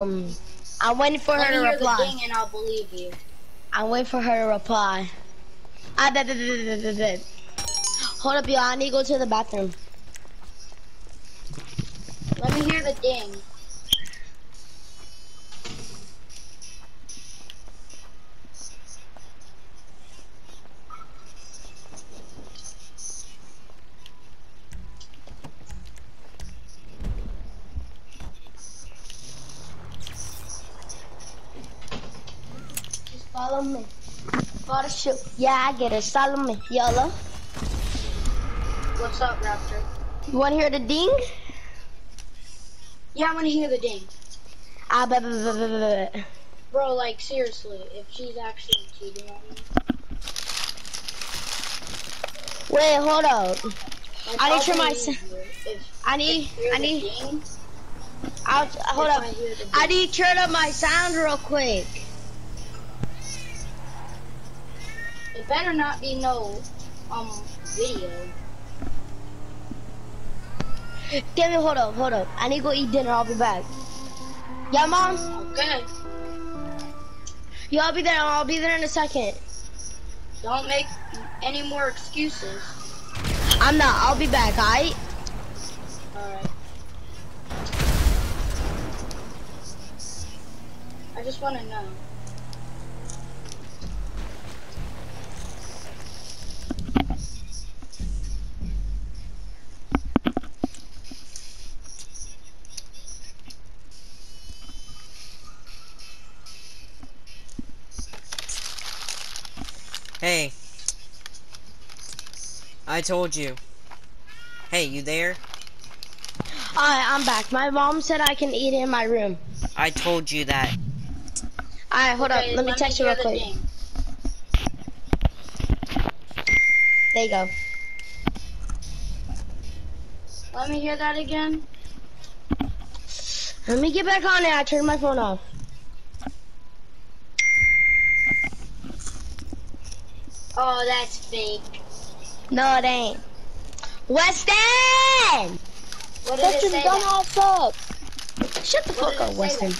Um, I'm waiting for Let her to reply. and I'll believe you. I'm waiting for her to reply. I bet, bet, bet, bet, bet. Hold up, y'all. I need to go to the bathroom. Let me hear the ding. Just follow me. For the shoot. Yeah, I get it. Solomon. Yellow. What's up, Raptor? You want to hear the ding? Yeah, I want to hear the ding. Ah, Bet. Bro, like, seriously, if she's actually cheating on me. Wait, hold up. Like, I need to turn my If I need, I need, ding, I'll, hold up. I hear the I ding. need to turn up my sound real quick. It better not be no, um, video. Damn it, hold up, hold up. I need to go eat dinner. I'll be back. Yeah, mom? Okay. Yeah, I'll be there. I'll be there in a second. Don't make any more excuses. I'm not. I'll be back, alright? Alright. I just want to know. Hey. I told you. Hey, you there? Alright, I'm back. My mom said I can eat in my room. I told you that. Alright, hold Okay, up. Let me text you real quick. ding. There you go. Let me hear that again. Let me get back on it. I turned my phone off. Oh, that's fake. No, it ain't. Weston! What did it say? that? up. Shut the What fuck up, it say Weston.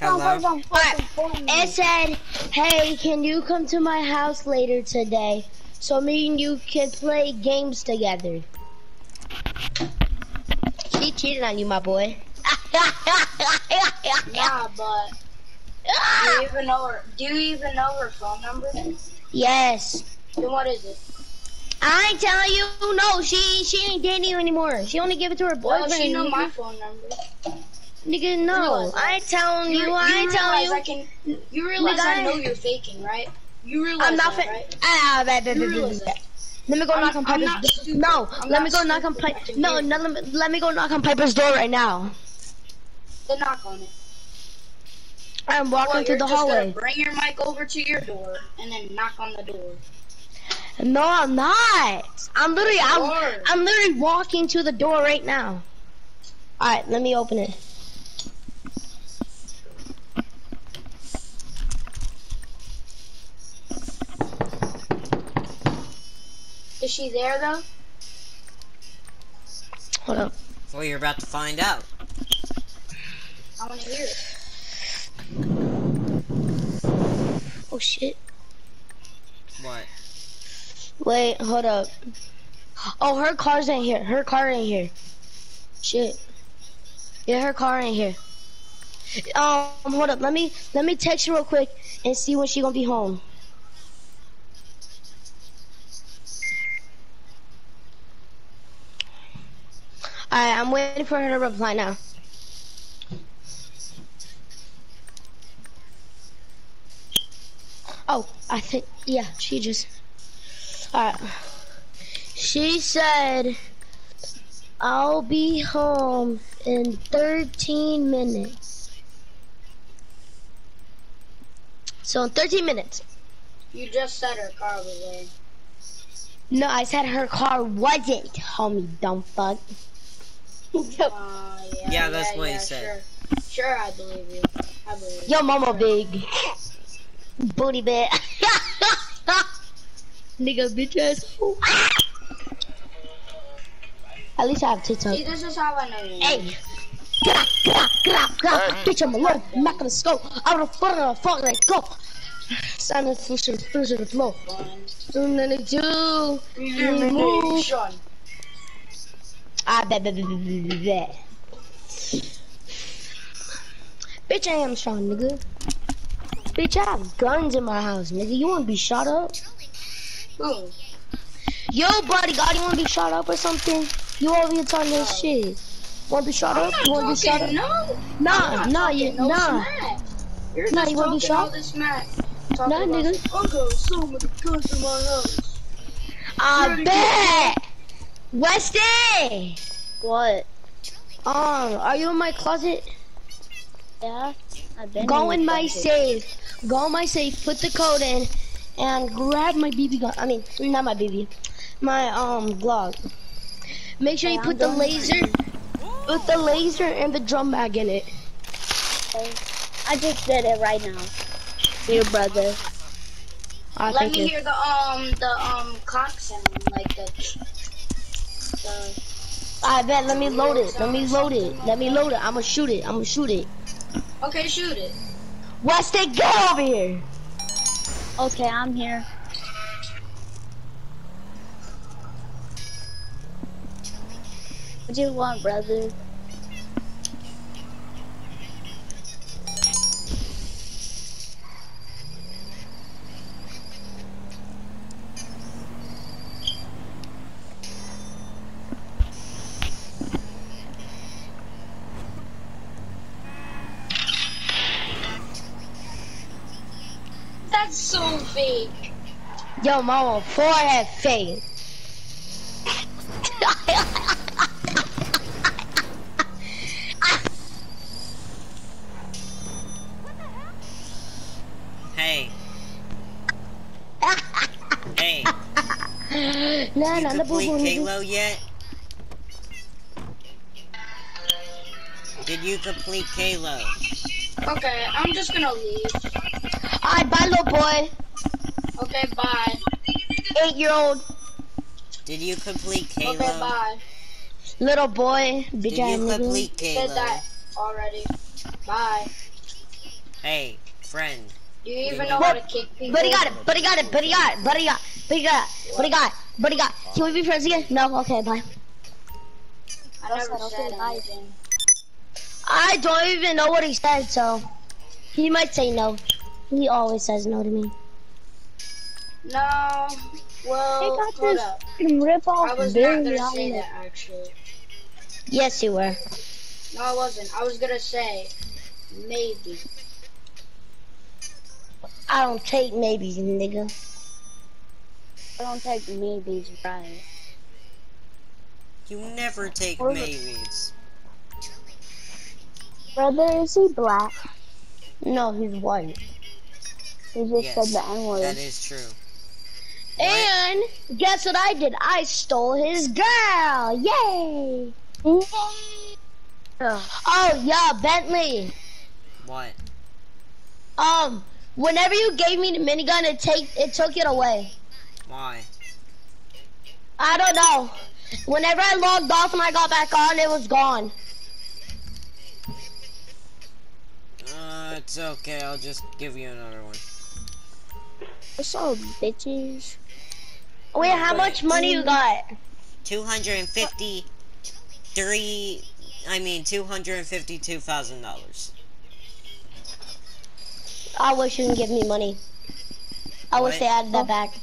Hello? It said, hey, can you come to my house later today so me and you can play games together? She cheated on you, my boy. Nah, but do you even know her? Do you even know her phone number? Then what is it? I ain't telling you, no, she she ain't dating you anymore. She only gave it to her Well, boyfriend. she know my phone number. Nigga, no. I ain't telling you, You, I ain't telling you. I can. You realize I I- know you're faking, right? You realize I'm not that, right? Ah, that, that, that, that, that. Let me go I'm- knock on Piper's door. No, I'm let me go knock on stupid. I Piper. can No, no, let me, let me go knock on Piper's door right now. Then knock on it. I'm walking Well, through the hallway. bring your mic over to your door and then knock on the door. No, I'm not. I'm literally, I'm. I'm literally walking to the door right now. All right, let me open it. Is she there though? Hold up. Well, you're about to find out. I want to hear it. Oh shit. What? Wait, hold up. Oh, her car's in here. Her car ain't here. Shit. Yeah, her car ain't here. Um, hold up. Let me let me text her real quick and see when she gonna be home. Alright, I'm waiting for her to reply now. Oh, I think yeah, she just. Alright. She said, I'll be home in 13 minutes. So in 13 minutes. You just said her car was there. No, I said her car wasn't, homie, dumb fuck. Uh, yeah, Yeah, that's what he said. Sure. sure, I believe you. I believe you. Yo, mama big. Booty bit. Nigga, bitch ass. At least I have See, TikTok. this is how I know you. Hey, Get out, get out, get out, get out. Bitch, I'm alone. I'm not gonna scope. I'm gonna fuck the fuck like go. Sign the push the push the flow. And then it do. You move. Sean. I bet, bet, bet, bet, bet, bet. Bitch, I am Sean, nigga. Bitch, I have guns in my house, nigga. You wanna be shot up? Who? Yo, bodyguard, you wanna be shot up or something? You over here talking this shit. Wanna be shot up? You wanna be shot up? No. Nah, nah, you, no nah. smack. You're Nah, you wanna be talking all shot? this Nah, nigga. I got so many guns in my house. I Ready, bet. Westy. What? Um, are you in my closet? Yeah? I've been Go in in my closet. safe. Go in my safe. Put the code in, and grab my BB gun. I mean, not my BB, my um Glock. Make sure you put I'm the laser, put the laser and the drum bag in it. Okay. I just did it right now. Your brother. I Let me you. hear the um the um cock sound like the the I bet. Let me load it. Let me load it. Let me load it. I'ma shoot it. I'ma shoot it. Okay, shoot it. Westy, get over here. Okay, I'm here. What do you want, brother? Fake. Yo, mama, forehead fade. Hey. Hey. nah, You nah, the boo complete boo. nigga. Yet? Did you complete Kalo? Okay, I'm just gonna leave. Alright, bye, little boy. Okay, bye. Eight year old Did you complete Kalo? Okay, bye. little boy. Did Bitch ass you nigga. complete Said that already. Bye. Hey, friend. Do you even Did know you- how to kick people? But he got it, but he got it, but he got it, but he got it, but he got it, but he got it, but he got it. Can we be friends again? No, okay, bye. I never Okay, said bye. anything. I don't even know what he said, so he might say no. He always says no to me. No. Well, I got this up. rip I off was not very gonna say that actually. Yes, you were. No, I wasn't. I was gonna say maybe. I don't take maybes, nigga. I don't take maybes right. You never take Or maybes. Brother, is he black? No, he's white. He just Yes, said the N word. that is true. And guess what I did? I stole his girl. Yay! Oh yeah, Bentley. What? Um, whenever you gave me the minigun, it take it took it away. Why? I don't know. Whenever I logged off and I got back on, it was gone. Uh, it's okay. I'll just give you another one. What's up, bitches? Wait, how much money you got? 253 I mean $252,000. I wish you could give me money. I wish they added that back.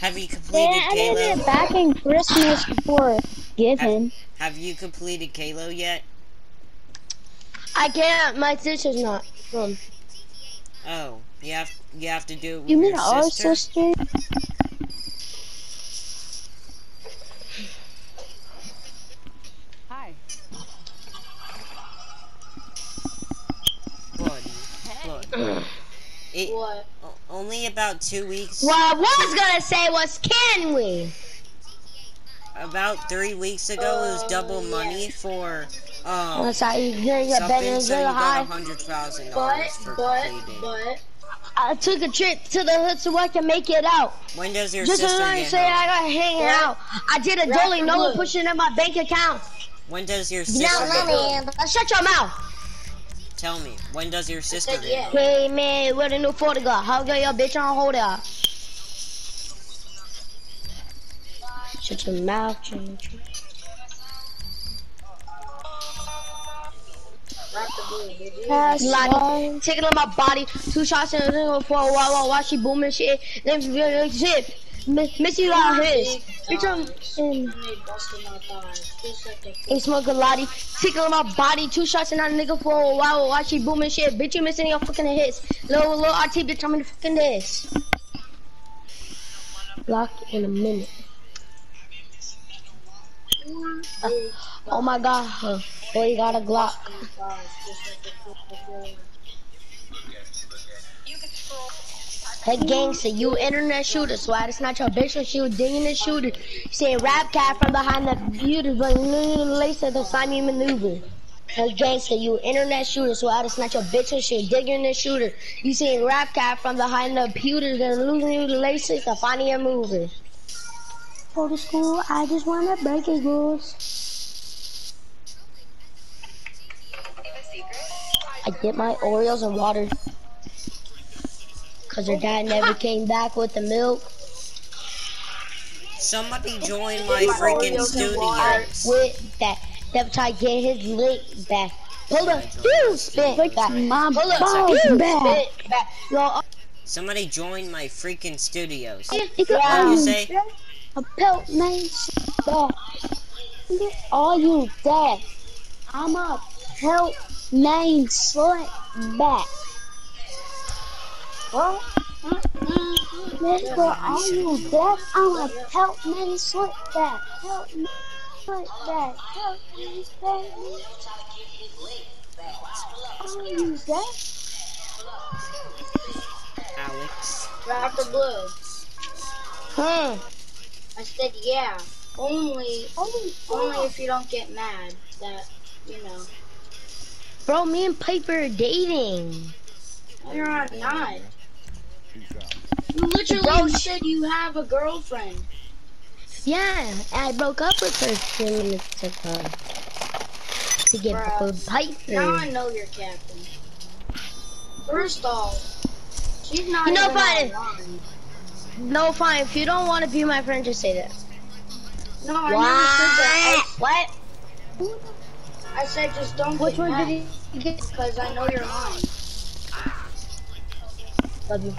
Have you completed They added it back in Christmas before given. Have you completed Kalo yet? I can't. My sister's not. Um, Oh, you have you have to do it with You mean your our sister? sister? Hi. Look. It, What? only about two weeks. what I was gonna say was, can we? About three weeks ago, it was double yeah. money for Oh, um sorry, you're you're better something. So you than got a high. hundred thousand But dollars for but completing. but I took a trip to the hood so I can make it out. When does your Just so sister I get say I got hanging Right. out. I did a Right dolly no one pushing in my bank account. When does your No, sister no, get man. Shut your mouth. Tell me, when does your sister said get yeah. Hey, man, where the new photo go? How get your bitch on hold up? Shut your mouth, change. Rock the blue, baby. Pass Like, one. taking on my body, two shots in the thing for a while, while, while she booming shit. Then shit, Mi- Missy got his. Bitch, I'm in. And they busted my thighs. Just a Lottie, tickling my body, two shots in that nigga for a while while she booming shit. Bitch, you missing your fucking hits. Little, little RT, bitch, I'm in the fucking this. Block in a minute. Uh, oh my god, boy, you got a Glock. Hey gangster, you internet shooter, so I just not your bitch and shoot, digging the shooter. Say rap cat from behind the computer, but at the Simon maneuver. Hey gangster, you internet shooter, so I just not your bitch and shit, digging the shooter. You say rap cat from behind the computer, then losing the laces, the a mover. Go to school, I just wanna break his rules. I get my Oreos and water. Cause her dad never came back with the milk. Somebody join my freaking studios. With that, that try to get his lick back. Hold up, you spit back. My Hold up, balls you back. spit back. Yo, uh, Somebody join my freaking studios. You What do you say? a pelt man back. All you dead. I'm a pelt name slut back. What? Nigga, are you deaf? I'm a pelt man slut back. Pelt man slut back. Pelt man slut back. Are you deaf? Alex. Rock the blue. hmm. I said yeah. Only, Oh, only if you don't get mad that, you know. Bro, me and Piper are dating. You're not. not. You literally Bro, said you have a girlfriend. Yeah, I broke up with her a few minutes ago. To get back Bruh. with Now I Piper. know you're captain. First off, she's not You know, even fine. No, fine. If you don't want to be my friend, just say that. No, I never said that. What? I, said just don't Which get one mad did he get? because I know you're mine. Love you.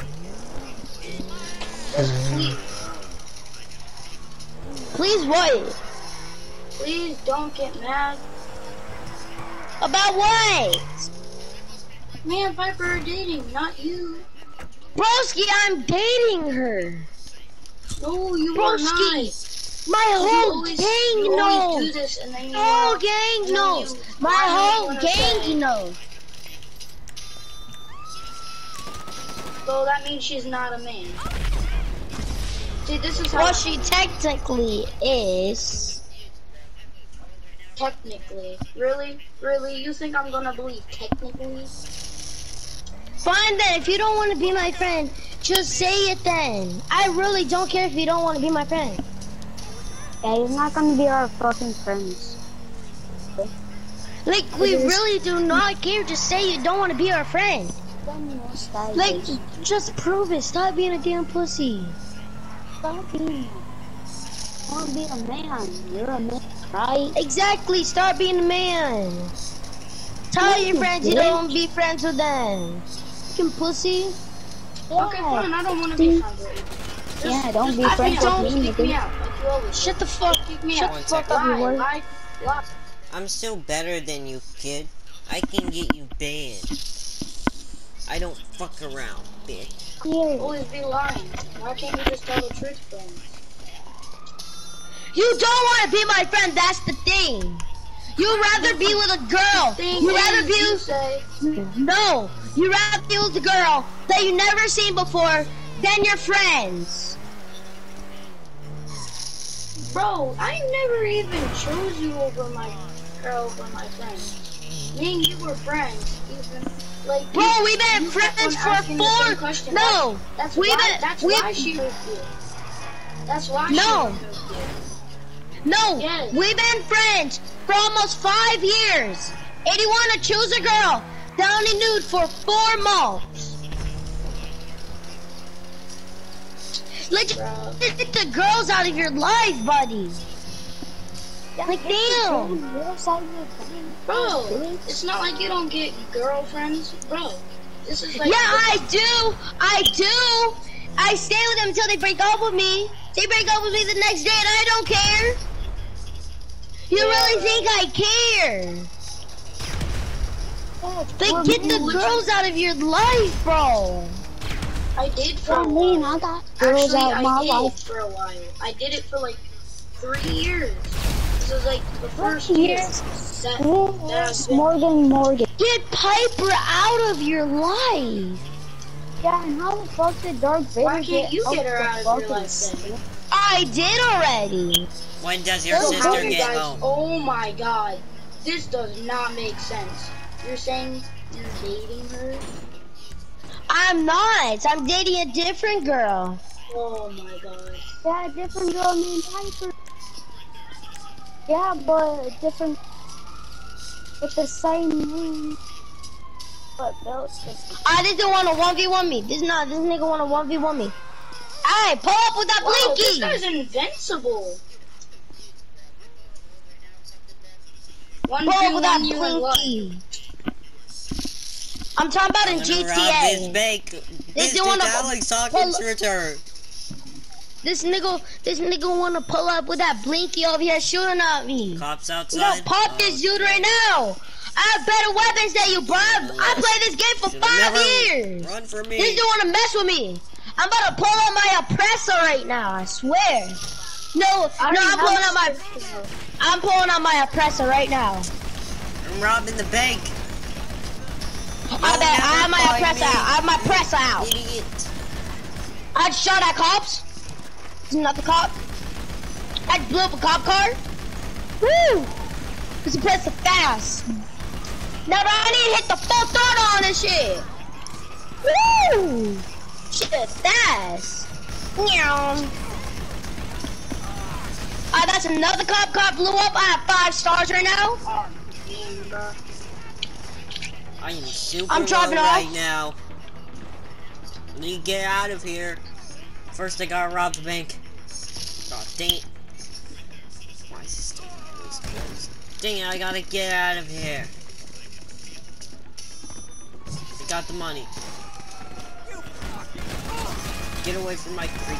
Just please, Please what? please don't get mad. About what? Me and Piper are dating, not you. Broski, I'm dating her. No, you are not. My whole always- gang you always do knows. this and Whole uh, gang knows. you My whole gang knows. So that means she's not a man. See, this is how Well, she technically is. technically. Really? Really? You think I'm gonna believe technically? Fine then, if you don't want to be my friend, just say it then. I really don't care if you don't want to be my friend. Yeah, he's not gonna be our fucking friends. Like, we really do not care. Just say you don't want to be our friend. Like, just prove it. Stop being a damn pussy. stop being. I wanna be a man. You're a man, right? Exactly, start being a man. Tell your friends you don't want to be friends with them. Fucking pussy. Okay, fine. I don't want to be friends with you. Just- Yeah, don't just be kick friends me with me, Just kick me nigga. out. Like Shut the fuck. Kick me Shut out. the fuck up, you word. lie, lie. I'm still better than you, kid. I can get you banned. I don't fuck around, bitch. Yeah. Always be lying. Why can't you just tell the truth then? You don't want to be my friend. That's the thing. You'd rather be with a girl. Thing You rather be with no. You'd rather be with a girl that you never seen before than your friends. bro, I never even chose you over my girl over my friends. Me and you were friends, even like. Bro, you- we've been friends for asking the same four. No, That's we've why. been. That's we why she moved you. That's why. No. She no. Yes. We've been friends for almost five years. And you wanna choose a girl down and nude for four months. Like, Bro. get the girls out of your life, buddy. Like, damn. Bro, it's not like you don't get girlfriends, bro. This is like Yeah, I do. I do. I stay with them until they break up with me. They break up with me the next day, and I don't care. You Yeah. really think I care? Like, get the girls out of your life, bro. I did for oh, a mean, while. I got girls Actually, out I my did life. it for a while. I did it for like three years. This is like the first Three year. That, that Yes, Morgan Morgan. Get Piper out of your life. Yeah, and how the fuck did Dark Vader Why can't you out get her the out of your fucking life then? I did already. When does your So sister you get guys? home? Oh my god, this does not make sense. You're saying you're dating her? I'm not. I'm dating a different girl. Oh my god. Yeah, a different girl named Piper. Yeah, but a different with the same name. But built different. I just want to 1v1 me. This not this nigga want to 1v1 me. Hey, pull up with that Wow, this guy's invincible. One Pull up with that one you in what? blinky. I'm talking about in I'm gonna rob this GTA. bank. This you is wanna- Alex Hawkins' return. This nigga, this nigga want to pull up with that blinky over here shooting at me. Cops You outside. know, pop this oh, dude right now. I have better weapons than you, bro. I play this game for five years. Run for This me. dude wanna mess with me. I'm about to pull out my oppressor right now. I swear. No, I no, I'm pulling have out my, a- I'm pulling out my oppressor right now. I'm robbing the bank. I bet I have my press out. I have my press out. Idiot. I shot at cops. It's not the cop. I blew up a cop car. Woo! It's impressive fast. Now I need to hit the full throttle on this shit. Woo! Shit fast. Meow. Ah, that's another cop. Cop blew up. I have five stars right now. I am super I'm driving off. right now. I need to get out of here. First, I gotta rob the bank. God dang it. Why is this always closed? Dang it, I gotta get out of here. I got the money. Get away from my creep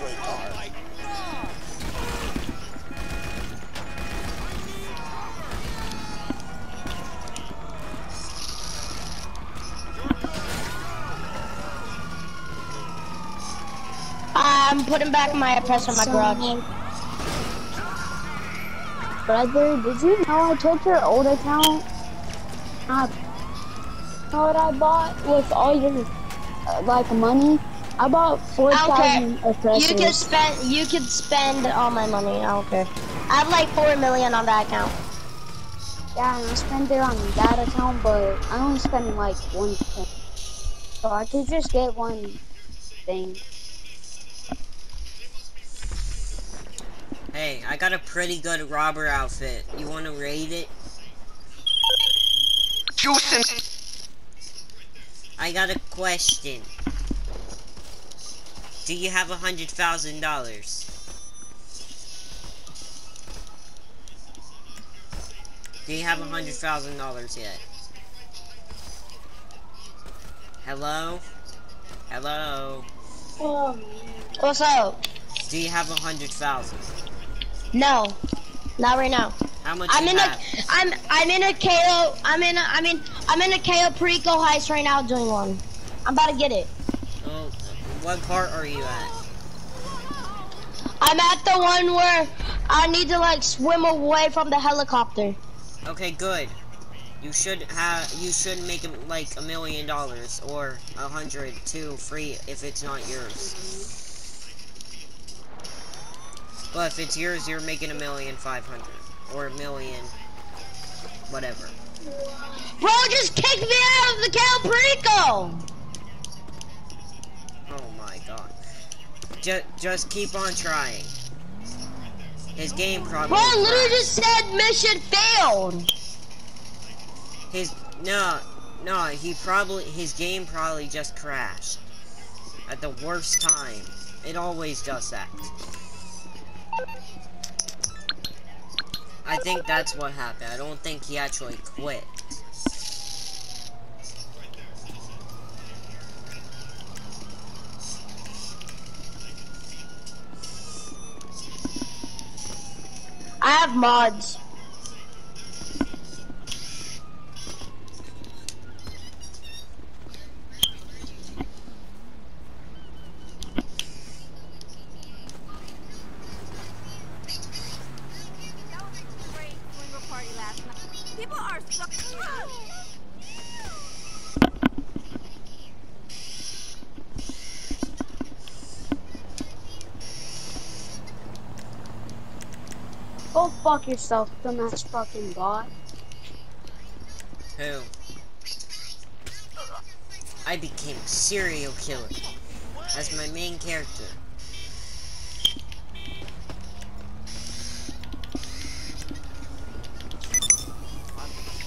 away car. I'm putting back my oppressor in my garage. Brother, did you know I took your old account? I, you know what I bought with all your uh, like money? I bought four thousand oppressors. You can spend. You can spend all my money. I don't care. I have like four million on that account. Yeah, and I spent it on that account, but I only spent like one thing. So I could just get one thing. Hey, I got a pretty good robber outfit. You wanna raid it? I got a question. Do you have a hundred thousand dollars? Do you have a hundred thousand dollars yet? Hello? Hello? Oh. What's up? Do you have a hundred thousand? No, not right now. How much I'm in a. have? I'm. I'm in a KO. I'm in a. I mean. I'm in a Cayo Perico heist right now doing one. I'm about to get it. Oh, what part are you at? I'm at the one where I need to like swim away from the helicopter. Okay, good. You should have. You should make like a million dollars or a hundred too, free if it's not yours. But if it's yours, you're making a million five hundred or a million, whatever. Bro, just kick me out of the Cayo Perico. Oh my god. Just, just keep on trying. His game probably. Bro, literally just said mission failed. His no, no. He probably his game probably just crashed at the worst time. It always does that. I think that's what happened. I don't think he actually quit. I have mods. Go fuck yourself, dumbass fucking bot. Who? I became a serial killer as my main character.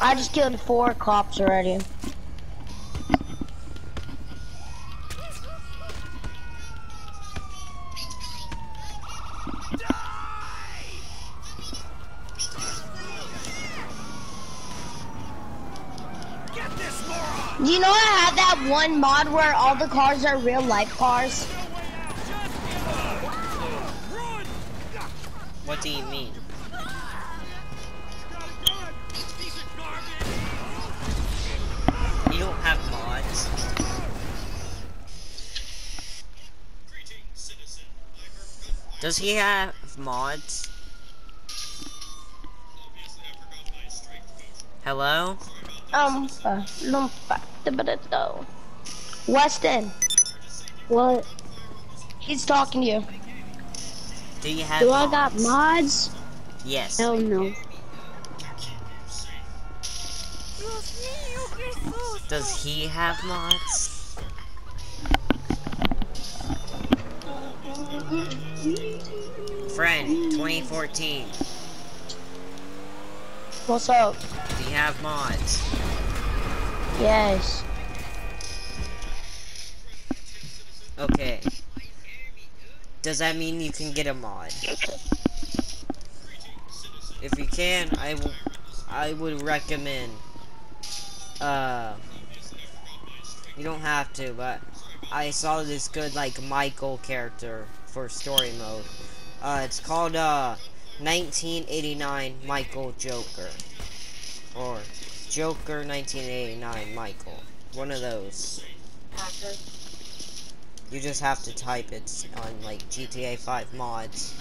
I just killed four cops already. You know I have that one mod where all the cars are real life cars? What do you mean? Does he have mods? Hello? Um, uh. Weston, What? he's talking to you. Do you have Do I got mods? Yes. Hell no. Dios mío, Jesús. Does he have mods? Friend, 2014. What's up? Do you have mods? Yes. Okay. Does that mean you can get a mod? If you can, I will. I would recommend. Uh. You don't have to, but I saw this good like Michael character for story mode. Uh, it's called uh 1989 Michael Joker, or Joker 1989 Michael. One of those. You just have to type it on like GTA 5 mods.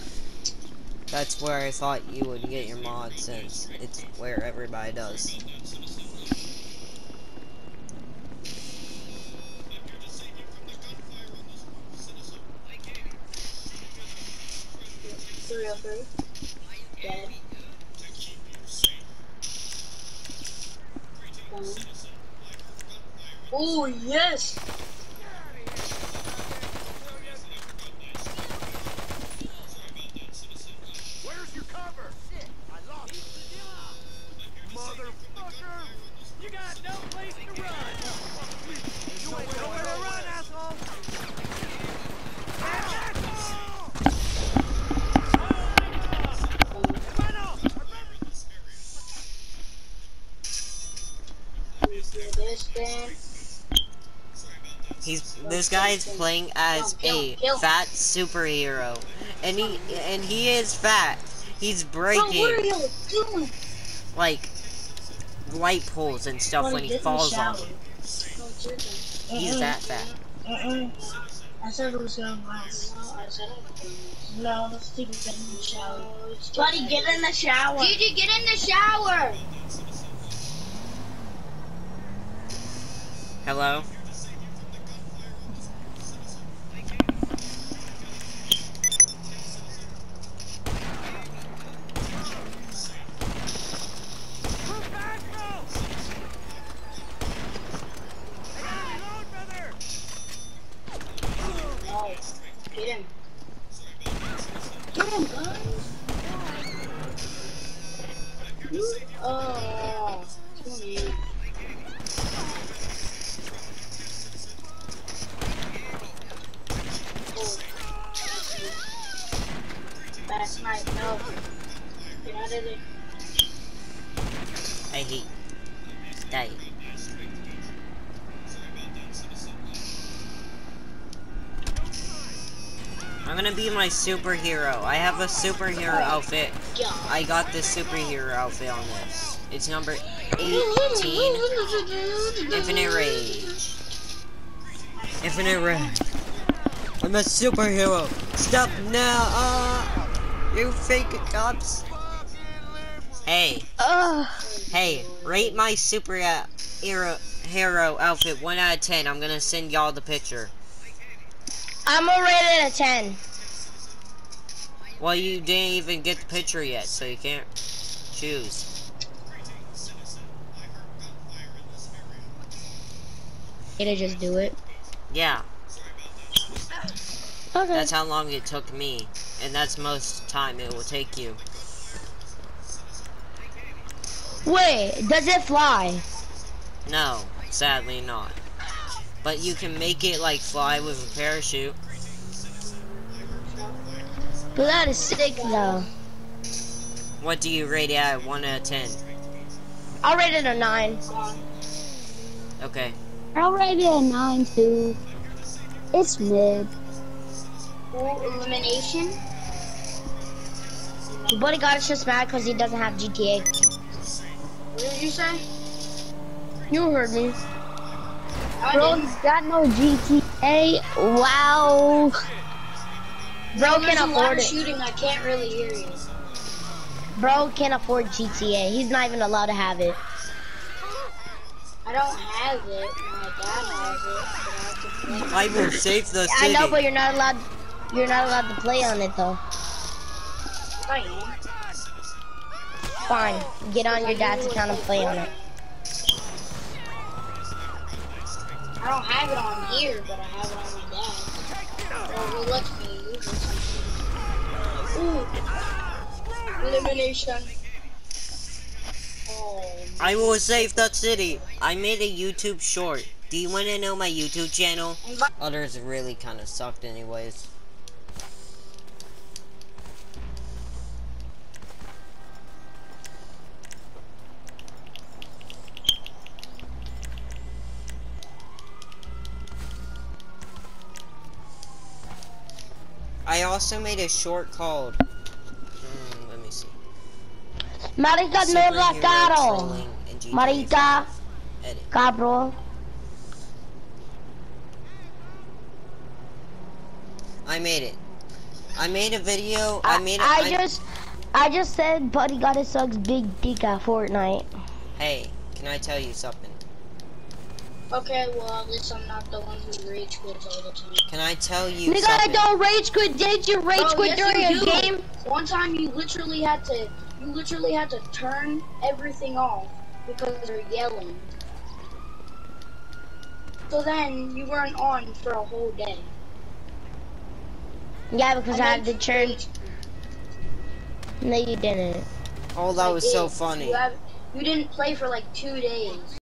That's where I thought you would get your mods since it's where everybody does. Three oh. One. Um, oh yes. Where's your cover? Shit, I lost it. Motherfucker! You got no place to run! You ain't nowhere to run, asshole! Asshole! Hermano! Let me see this then. He's this guy is playing as a fat superhero, and he and he is fat. He's Bro, what are breaking you doing? like light poles and stuff when he get in the falls on them. Go to them. He's that uh-uh. fat. Uh-uh. I said it was gonna last. No, I said it was No, let's take get in the shower. Buddy, get in the shower. Gigi, get in the shower. Hello. Get out. I'm gonna be my superhero. I have a superhero outfit. I got this superhero outfit on this. It's number 18. Infinite Rage. Infinite Rage. I'm a superhero. Stop now. Uh, you fake cops. Hey, Ugh. hey, rate my super uh, hero, hero outfit 1 out of 10. I'm gonna send y'all the picture. I'm gonna rate it a 10. Well, you didn't even get the picture yet, so you can't choose. It'll just do it. Yeah, Okay. that's how long it took me. And that's most time it will take you. Wait, does it fly? No, sadly not. But you can make it like fly with a parachute. But that is sick though. What do you rate it at 1 out of 10? I'll rate it a 9. Okay. I'll rate it a 9 too. It's mid. Elimination. Buddy got us just mad because he doesn't have GTA. What did you say? You heard me. I Bro, didn't. he's got no GTA. Wow. Bro There's can a afford it. shooting. I can't really hear you. Bro can't afford GTA. He's not even allowed to have it. I don't have it. My dad has it, but I have to play. I will save the I know, but you're not allowed. You're not allowed to play on it though. I. Fine, get on your dad's account and play on it. I don't have it on here, but I have it on my dad. Well, he lets me use it. Ooh. Elimination. Oh. I will save that city. I made a YouTube short. Do you want to know my YouTube channel? Others really kind of sucked anyways. I also made a short called. Hmm, let me see. La Superhero caro. Marica, cabro. I made it. I made a video. I, I, made. I just, I just said Buddy got his sucks big dick at Fortnite. Hey, can I tell you something? Okay, well, at least I'm not the one who rage quits all the time. Can I tell you Nigga, I don't rage quit. Did you rage Oh, quit yes, during a do. game? One time you literally had to, you literally had to turn everything off because they're yelling. So then you weren't on for a whole day. Yeah, because I had to turn. No, you didn't. Oh, that I was so funny. You, have, you didn't play for like two days.